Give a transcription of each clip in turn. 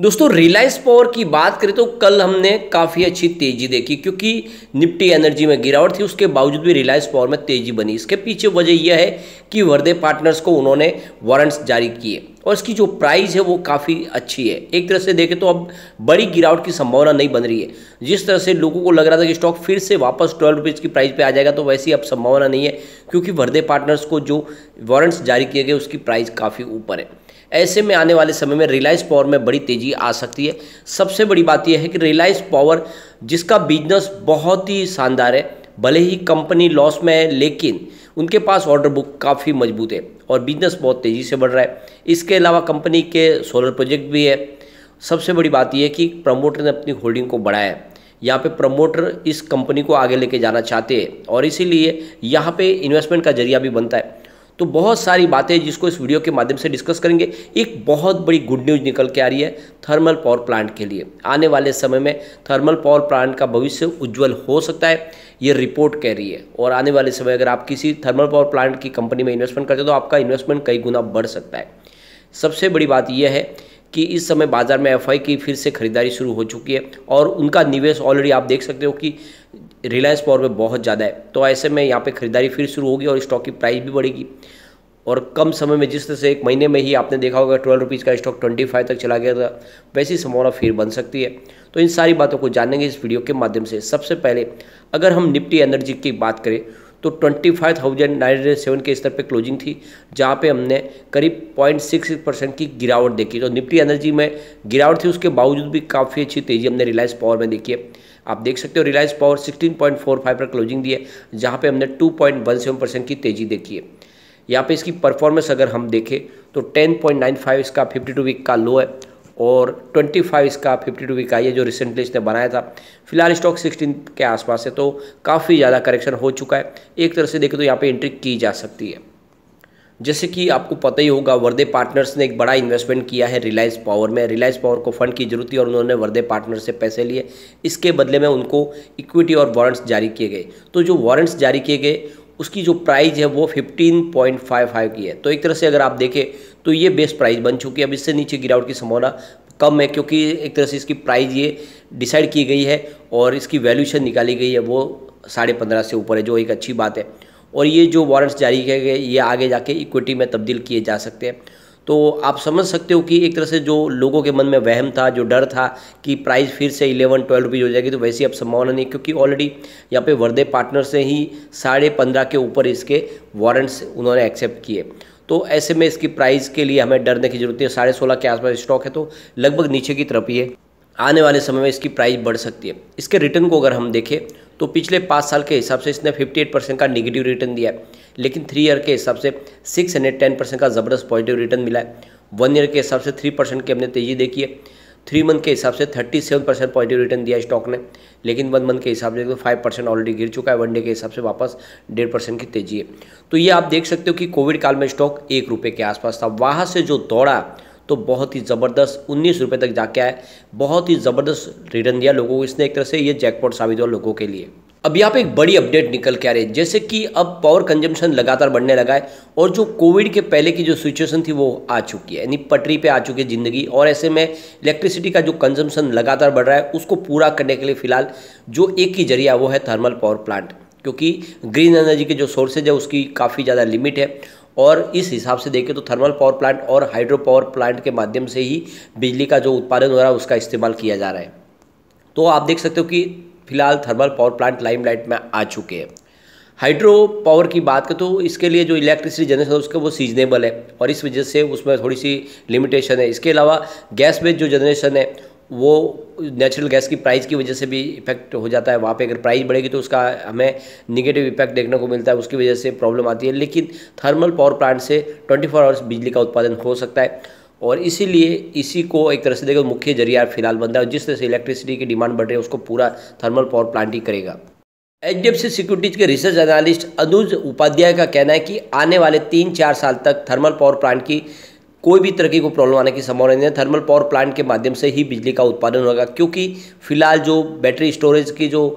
दोस्तों रिलायंस पावर की बात करें तो कल हमने काफ़ी अच्छी तेज़ी देखी, क्योंकि निफ्टी एनर्जी में गिरावट थी, उसके बावजूद भी रिलायंस पावर में तेज़ी बनी। इसके पीछे वजह यह है कि वर्दे पार्टनर्स को उन्होंने वारंट्स जारी किए, और इसकी जो प्राइस है वो काफ़ी अच्छी है। एक तरह से देखें तो अब बड़ी गिरावट की संभावना नहीं बन रही है। जिस तरह से लोगों को लग रहा था कि स्टॉक फिर से वापस ट्वेल्व रुपीज़ की प्राइस पे आ जाएगा तो वैसी अब संभावना नहीं है, क्योंकि वर्दे पार्टनर्स को जो वारंट्स जारी किए गए, उसकी प्राइस काफ़ी ऊपर है। ऐसे में आने वाले समय में रिलायंस पावर में बड़ी तेज़ी आ सकती है। सबसे बड़ी बात यह है कि रिलायंस पावर, जिसका बिज़नेस बहुत ही शानदार है, भले ही कंपनी लॉस में है, लेकिन उनके पास ऑर्डर बुक काफ़ी मज़बूत है और बिज़नेस बहुत तेज़ी से बढ़ रहा है। इसके अलावा कंपनी के सोलर प्रोजेक्ट भी है। सबसे बड़ी बात यह है कि प्रमोटर ने अपनी होल्डिंग को बढ़ाया है। यहाँ पे प्रमोटर इस कंपनी को आगे लेके जाना चाहते हैं और इसीलिए यहाँ पे इन्वेस्टमेंट का ज़रिया भी बनता है। तो बहुत सारी बातें जिसको इस वीडियो के माध्यम से डिस्कस करेंगे। एक बहुत बड़ी गुड न्यूज़ निकल के आ रही है थर्मल पावर प्लांट के लिए। आने वाले समय में थर्मल पावर प्लांट का भविष्य उज्जवल हो सकता है, ये रिपोर्ट कह रही है। और आने वाले समय अगर आप किसी थर्मल पावर प्लांट की कंपनी में इन्वेस्टमेंट करते हो तो आपका इन्वेस्टमेंट कई गुना बढ़ सकता है। सबसे बड़ी बात यह है कि इस समय बाज़ार में एफआई की फिर से खरीदारी शुरू हो चुकी है और उनका निवेश ऑलरेडी आप देख सकते हो कि रिलायंस पावर में बहुत ज़्यादा है। तो ऐसे में यहाँ पे खरीदारी फिर शुरू होगी और स्टॉक की प्राइस भी बढ़ेगी। और कम समय में जिस तरह से एक महीने में ही आपने देखा होगा ट्वेल्व रुपीज़ का स्टॉक ट्वेंटी फाइव तक चला गया था, वैसी संभावना फिर बन सकती है। तो इन सारी बातों को जानेंगे इस वीडियो के माध्यम से। सबसे पहले, अगर हम निफ्टी एनर्जी की बात करें तो twenty five thousand nine hundred seven के स्तर पे क्लोजिंग थी, जहाँ पे हमने करीब पॉइंट सिक्स परसेंट की गिरावट देखी। तो निफ्टी एनर्जी में गिरावट थी, उसके बावजूद भी काफ़ी अच्छी तेज़ी हमने रिलायंस पावर में देखी है। आप देख सकते हो रिलायंस पावर 16.45 पर क्लोजिंग दी है, जहाँ पे हमने 2.17 परसेंट की तेज़ी देखी है। यहाँ पे इसकी परफॉर्मेंस अगर हम देखें तो 10.95 इसका 52 वीक का लो है और 25 इसका 52 वीक आई है जो रिसेंटली इसने बनाया था, फ़िलहाल स्टॉक 16 के आसपास है तो काफ़ी ज़्यादा करेक्शन हो चुका है। एक तरह से देखें तो यहाँ पे एंट्री की जा सकती है। जैसे कि आपको पता ही होगा, वर्दे पार्टनर्स ने एक बड़ा इन्वेस्टमेंट किया है रिलायंस पावर में। रिलायंस पावर को फंड की ज़रूरत थी और उन्होंने वर्दे पार्टनर से पैसे लिए। इसके बदले में उनको इक्विटी और वारंट्स जारी किए गए। तो जो वारंट्स जारी किए गए, उसकी जो प्राइस है वो 15.55 की है। तो एक तरह से अगर आप देखें तो ये बेस्ट प्राइस बन चुकी है। अब इससे नीचे गिरावट की संभावना कम है, क्योंकि एक तरह से इसकी प्राइस ये डिसाइड की गई है और इसकी वैल्यूशन निकाली गई है। वो साढ़े पंद्रह से ऊपर है, जो एक अच्छी बात है। और ये जो वारंट्स जारी किए गए, ये आगे जाके इक्विटी में तब्दील किए जा सकते हैं। तो आप समझ सकते हो कि एक तरह से जो लोगों के मन में वहम था, जो डर था कि प्राइस फिर से इलेवन ट्वेल्व रुपीज़ हो जाएगी तो वैसी अब संभावना नहीं, क्योंकि ऑलरेडी यहाँ पे वर्दे पार्टनर से ही साढ़े पंद्रह के ऊपर इसके वारंट्स उन्होंने एक्सेप्ट किए। तो ऐसे में इसकी प्राइस के लिए हमें डरने की ज़रूरत है, साढ़े सोलह के आसपास स्टॉक है तो लगभग नीचे की तरफ़ ही है। आने वाले समय में इसकी प्राइस बढ़ सकती है। इसके रिटर्न को अगर हम देखें तो पिछले पाँच साल के हिसाब से इसने 58 परसेंट का निगेटिव रिटर्न दिया है। लेकिन थ्री ईयर के हिसाब से सिक्स हंड्रेड टेन परसेंट का ज़बरदस्त पॉजिटिव रिटर्न मिला है। वन ईयर के हिसाब से थ्री परसेंट की हमने तेज़ी देखी है। थ्री मंथ के हिसाब से thirty seven percent positive return दिया स्टॉक ने। लेकिन वन मंथ के हिसाब से तो फाइव परसेंट ऑलरेडी गिर चुका है। वन डे के हिसाब से वापस डेढ़ परसेंट की तेज़ी है। तो ये आप देख सकते हो कि कोविड काल में स्टॉक एक रुपये के आसपास था। वहाँ से जो दौड़ा तो बहुत ही ज़बरदस्त उन्नीस रुपये तक जाके आए। बहुत ही ज़बरदस्त रिटर्न दिया लोगों को इसने एक तरह से, ये जैकपॉट साबित हुआ लोगों के लिए। अब यहाँ पे एक बड़ी अपडेट निकल के आ रही है। जैसे कि अब पावर कंजम्पशन लगातार बढ़ने लगा है और जो कोविड के पहले की जो सिचुएशन थी वो आ चुकी है। यानी पटरी पे आ चुकी है ज़िंदगी। और ऐसे में इलेक्ट्रिसिटी का जो कंजम्पशन लगातार बढ़ रहा है, उसको पूरा करने के लिए फ़िलहाल जो एक ही ज़रिया वो है थर्मल पावर प्लांट क्योंकि ग्रीन एनर्जी के जो सोर्सेज है, उसकी काफ़ी ज़्यादा लिमिट है। और इस हिसाब से देखें तो थर्मल पावर प्लांट और हाइड्रो पावर प्लांट के माध्यम से ही बिजली का जो उत्पादन हो रहा है, उसका इस्तेमाल किया जा रहा है। तो आप देख सकते हो कि फ़िलहाल थर्मल पावर प्लांट लाइमलाइट में आ चुके हैं। हाइड्रो पावर की बात करें तो इसके लिए जो इलेक्ट्रिसिटी जनरेशन है, उसका वो सीजनेबल है और इस वजह से उसमें थोड़ी सी लिमिटेशन है। इसके अलावा गैस बेस्ड जो जनरेशन है वो नेचुरल गैस की प्राइस की वजह से भी इफ़ेक्ट हो जाता है। वहाँ पे अगर प्राइस बढ़ेगी तो उसका हमें निगेटिव इफ़ेक्ट देखने को मिलता है, उसकी वजह से प्रॉब्लम आती है। लेकिन थर्मल पावर प्लांट से 24 फोर आवर्स बिजली का उत्पादन हो सकता है। और इसीलिए इसी को एक तरह से देखो, मुख्य ज़रिया फ़िलहाल बनता है जिस तरह से इलेक्ट्रिसिटी की डिमांड बढ़ रही है, उसको पूरा थर्मल पावर प्लांट ही करेगा। H D F C securities के रिसर्च एनालिस्ट अनुज उपाध्याय का कहना है कि आने वाले तीन चार साल तक थर्मल पावर प्लांट की कोई भी तरह की कोई प्रॉब्लम आने की संभावना नहीं है। थर्मल पावर प्लांट के माध्यम से ही बिजली का उत्पादन होगा, क्योंकि फ़िलहाल जो बैटरी स्टोरेज की जो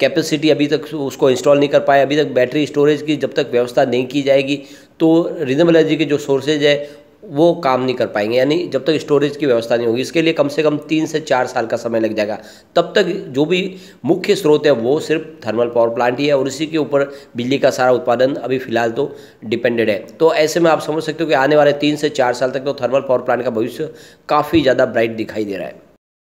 कैपेसिटी अभी तक उसको इंस्टॉल नहीं कर पाए, अभी तक बैटरी स्टोरेज की जब तक व्यवस्था नहीं की जाएगी तो रिजनेबल एनर्जी के जो सोर्सेज है वो काम नहीं कर पाएँगे, यानी जब तक स्टोरेज की व्यवस्था नहीं होगी, इसके लिए कम से कम तीन से चार साल का समय लग जाएगा। तब तक जो भी मुख्य स्रोत है, वो सिर्फ़ थर्मल पावर प्लांट ही है और इसी के ऊपर बिजली का सारा उत्पादन अभी फ़िलहाल तो डिपेंडेड है। तो ऐसे में आप समझ सकते हो कि आने वाले तीन से चार साल तक तो थर्मल पावर प्लांट का भविष्य काफ़ी ज़्यादा ब्राइट दिखाई दे रहा है।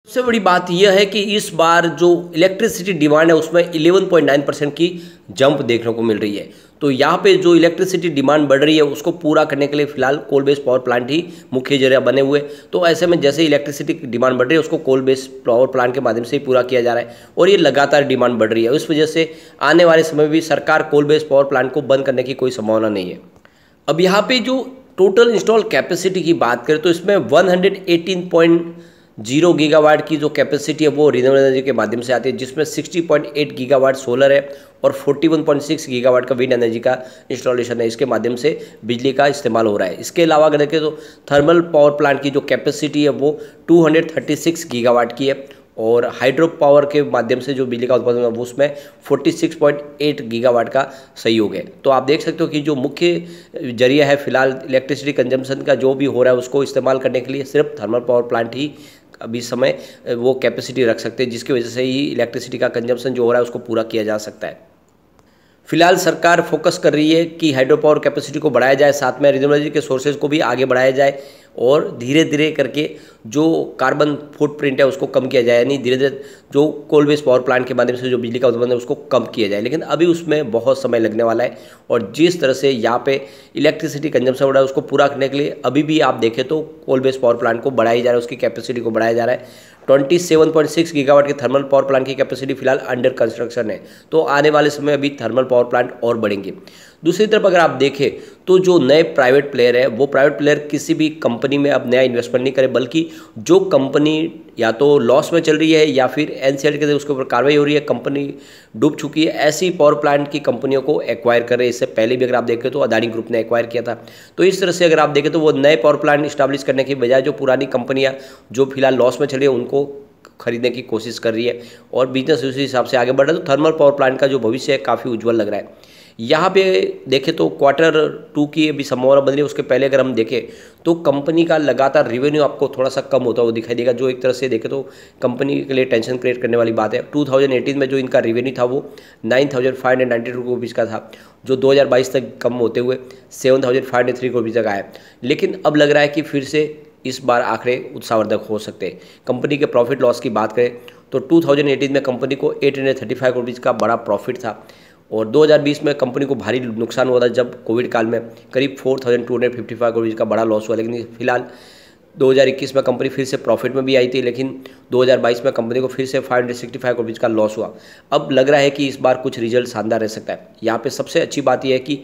सबसे बड़ी बात यह है कि इस बार जो इलेक्ट्रिसिटी डिमांड है, उसमें 11.9 परसेंट की जंप देखने को मिल रही है। तो यहाँ पे जो इलेक्ट्रिसिटी डिमांड बढ़ रही है, उसको पूरा करने के लिए फ़िलहाल कोल बेस्ड पावर प्लांट ही मुख्य ज़रिया बने हुए तो ऐसे में जैसे इलेक्ट्रिसिटी की डिमांड बढ़ रही है, उसको कोल बेस्ड पावर प्लांट के माध्यम से ही पूरा किया जा रहा है और ये लगातार डिमांड बढ़ रही है। उस वजह से आने वाले समय में भी सरकार कोल बेस्ड पावर प्लांट को बंद करने की कोई संभावना नहीं है। अब यहाँ पर जो टोटल इंस्टॉल कैपेसिटी की बात करें तो इसमें वन ज़ीरो गीगावाट की जो कैपेसिटी है वो रिन्यूएबल एनर्जी के माध्यम से आती है, जिसमें 60.8 गीगावाट सोलर है और 41.6 गीगावाट का विंड एनर्जी का इंस्टॉलेशन है। इसके माध्यम से बिजली का इस्तेमाल हो रहा है। इसके अलावा अगर देखें तो थर्मल पावर प्लांट की जो कैपेसिटी है वो 236 गीगावाट की है और हाइड्रो पावर के माध्यम से जो बिजली का उत्पादन है, वो उसमें 46.8 गीगावाट का सहयोग है। तो आप देख सकते हो कि जो मुख्य ज़रिया है, फ़िलहाल इलेक्ट्रिसिटी कंजम्पशन का जो भी हो रहा है, उसको इस्तेमाल करने के लिए सिर्फ़ थर्मल पावर प्लांट ही अभी समय वो कैपेसिटी रख सकते हैं, जिसकी वजह से ही इलेक्ट्रिसिटी का कंजम्पशन जो हो रहा है, उसको पूरा किया जा सकता है। फ़िलहाल सरकार फोकस कर रही है कि हाइड्रो पावर कैपेसिटी को बढ़ाया जाए, साथ में रिन्यूएबल के सोर्सेज को भी आगे बढ़ाया जाए और धीरे धीरे करके जो कार्बन फुटप्रिंट है उसको कम किया जाए, यानी धीरे धीरे जो कोल बेस्ड पावर प्लांट के माध्यम से जो बिजली का उत्पादन है उसको कम किया जाए। लेकिन अभी उसमें बहुत समय लगने वाला है और जिस तरह से यहाँ पे इलेक्ट्रिसिटी कंजम्पशन बढ़ा है, उसको पूरा करने के लिए अभी भी आप देखें तो कोल बेस्ड पावर प्लांट को बढ़ाया जा रहा है, उसकी कैपेसिटी को बढ़ाया जा रहा है। 27.6 गीगावाट के थर्मल पावर प्लांट की कैपेसिटी फ़िलहाल अंडर कंस्ट्रक्शन है। तो आने वाले समय अभी थर्मल पावर प्लांट और बढ़ेंगे। दूसरी तरफ़ अगर आप देखें तो जो नए प्राइवेट प्लेयर है, वो प्राइवेट प्लेयर किसी भी कंपनी में अब नया इन्वेस्टमेंट नहीं करे, बल्कि जो कंपनी या तो लॉस में चल रही है या फिर एनसीएल के उसके ऊपर कार्रवाई हो रही है कंपनी डूब चुकी है, ऐसी पावर प्लांट की कंपनियों को एक्वायर कर रहे हैं। इससे पहले भी अगर आप देखें तो अदानी ग्रुप ने एक्वायर किया था। तो इस तरह से अगर आप देखें तो वो नए पावर प्लांट इस्टाब्लिश करने की बजाय जो पुरानी कंपनियाँ जो फ़िलहाल लॉस में चल रही है, उनको खरीदने की कोशिश कर रही है। और बिज़नेस उसी हिसाब से आगे बढ़ रहा है। तो थर्मल पावर प्लांट का जो भविष्य है, काफ़ी उज्जवल लग रहा है। यहाँ पे देखें तो क्वार्टर टू की अभी संभावना बन रही है, उसके पहले अगर हम देखें तो कंपनी का लगातार रिवेन्यू आपको थोड़ा सा कम होता हुआ दिखाई देगा, जो एक तरह से देखें तो कंपनी के लिए टेंशन क्रिएट करने वाली बात है। 2018 में जो इनका रिवेन्यू था, वो nine thousand five hundred ninety two rupees का था, जो 2022 तक कम होते हुए seven thousand five hundred three rupees तक आया। लेकिन अब लग रहा है कि फिर से इस बार आंकड़े उत्साहवर्धक हो सकते हैं। कंपनी के प्रॉफिट लॉस की बात करें तो 2018 में कंपनी को एट हंड्रेड का बड़ा प्रॉफिट था। और 2020 में कंपनी को भारी नुकसान हुआ था जब कोविड काल में करीब four thousand two hundred fifty five crore का बड़ा लॉस हुआ। लेकिन फ़िलहाल 2021 में कंपनी फिर से प्रॉफिट में भी आई थी, लेकिन 2022 में कंपनी को फिर से 565 करोड़ का लॉस हुआ। अब लग रहा है कि इस बार कुछ रिज़ल्ट शानदार रह सकता है। यहाँ पे सबसे अच्छी बात यह है कि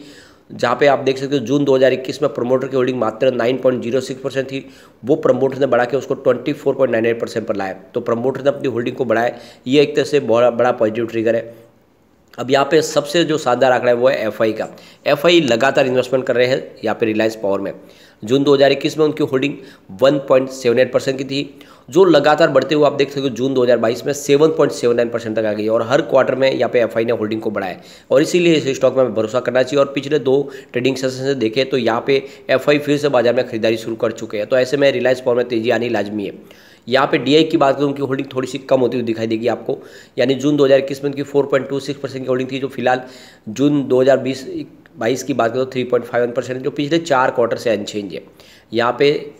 जहाँ पे आप देख सकते हो, जून 2021 में प्रमोटर की होल्डिंग मात्र 9.06 परसेंट थी। वो प्रमोटर ने बढ़ा के उसको 24.98 परसेंट पर लाया तो प्रमोटर ने अपनी होल्डिंग को बढ़ाया ये एक तरह से बहुत बड़ा पॉजिटिव ट्रिगर है। अब यहाँ पे सबसे जो शानदार आंकड़ा है वो है एफआई का। एफआई लगातार इन्वेस्टमेंट कर रहे हैं, यहाँ पे रिलायंस पावर में। जून 2021 में उनकी होल्डिंग 1.78 परसेंट की थी। जो लगातार बढ़ते हुए आप देख सकते हो, जून 2022 में 7.79 परसेंट तक आ गई और हर क्वार्टर में यहाँ पे एफआई ने होल्डिंग को बढ़ाया और इसीलिए इस स्टॉक में भरोसा करना चाहिए। और पिछले दो ट्रेडिंग सेशन से देखें तो यहाँ पे एफआई फिर से बाज़ार में खरीदारी शुरू कर चुके हैं। तो ऐसे में रिलायंस पावर में तेज़ी आनी लाजमी है। यहाँ पे डीआई की बात करूँ, उनकी होल्डिंग थोड़ी सी कम होती हुई दिखाई देगी आपको। यानी जून 2021 में उनकी 4.26 परसेंट की होल्डिंग थी, जो फ़िलहाल जून 2020 बाईस की बात करें थ्री पॉइंट फाइव परसेंट जो पिछले चार क्वार्टर से अनचेंज है। यहाँ पे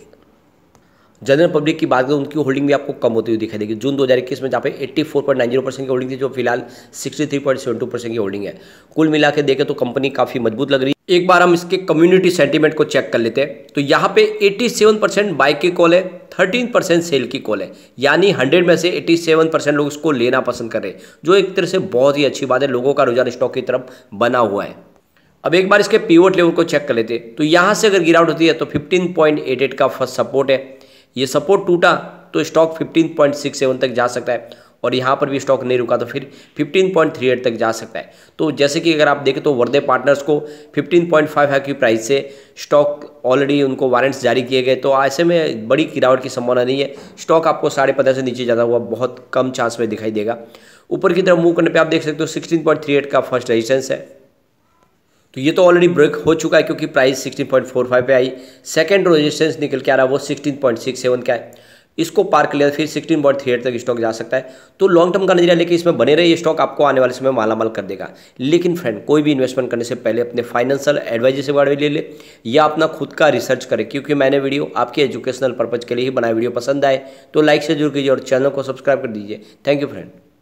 जनरल पब्लिक की बात करें, उनकी होल्डिंग भी आपको कम होती हुई दिखाई देगी। जून 2021 में जहाँ पे 84.90 परसेंट की होल्डिंग थी, जो फ़िलहाल 63.72 परसेंट की होल्डिंग है। कुल मिला के देखें तो कंपनी काफ़ी मज़बूत लग रही है। एक बार हम इसके कम्युनिटी सेंटीमेंट को चेक कर लेते हैं। तो यहाँ पे 87 परसेंट बाइक की कॉल है। 13 परसेंट सेल की कॉल है। यानी 100 में से 87 परसेंट लोग इसको लेना पसंद कर रहे हैं, जो एक तरह से बहुत ही अच्छी बात है, लोगों का रुझान स्टॉक की तरफ़ बना हुआ है। अब एक बार इसके पीवोट लेवल को चेक कर लेते तो यहाँ से अगर गिरावट होती है तो 15.88 का फ़र्स्ट सपोर्ट है। ये सपोर्ट टूटा तो स्टॉक 15.67 तक जा सकता है। और यहाँ पर भी स्टॉक नहीं रुका तो फिर 15.38 तक जा सकता है। तो जैसे कि अगर आप देखें तो वर्दे पार्टनर्स को 15.5 की प्राइस से स्टॉक ऑलरेडी उनको वारंट्स जारी किए गए। तो ऐसे में बड़ी गिरावट की संभावना नहीं है। स्टॉक आपको साढ़े पंद्रह से नीचे ज़्यादा हुआ, बहुत कम चांस में दिखाई देगा। ऊपर की तरफ़ मूव करने पर आप देख सकते हो सिक्सटीन का फ़र्स्ट रजिस्टेंस है। तो ये तो ऑलरेडी ब्रेक हो चुका है, क्योंकि प्राइस 16.45 पे आई। सेकंड रेजिस्टेंस निकल के आ रहा है, वो 16.67 का है। इसको पार कर लिया, फिर सिक्सटीन पॉइंट थ्री तक स्टॉक जा सकता है। तो लॉन्ग टर्म का नज़रिया लेकिन इसमें बने रहे ये स्टॉक आपको आने वाले समय मालामाल कर देगा। लेकिन फ्रेंड कोई भी इन्वेस्टमेंट करने से पहले अपने फाइनेंशियल एडवाइजर से बारे ले ले, या अपना खुद का रिसर्च करें, क्योंकि मैंने वीडियो आपके एजुकेशनल पर्पज के लिए ही बनाया वीडियो पसंद आए तो लाइक से ज़रूर कीजिए और चैनल को सब्सक्राइब कर दीजिए। Thank you friend